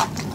확.